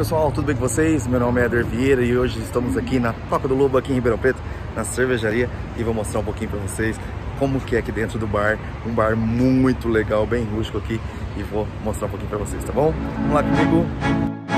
Pessoal, tudo bem com vocês? Meu nome é Eder Vieira e hoje estamos aqui na Toca do Lobo, aqui em Ribeirão Preto, na cervejaria e vou mostrar um pouquinho para vocês como que é aqui dentro do bar, um bar muito legal, bem rústico aqui e vou mostrar um pouquinho para vocês, tá bom? Vamos lá comigo!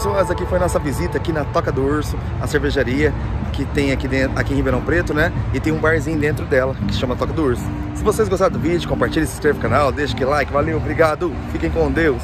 Essa aqui foi nossa visita aqui na Toca do Urso, a cervejaria que tem aqui, dentro, aqui em Ribeirão Preto, né? E tem um barzinho dentro dela, que chama Toca do Urso. Se vocês gostaram do vídeo, compartilhe, se inscreva no canal, deixa aquele like, valeu, obrigado, fiquem com Deus.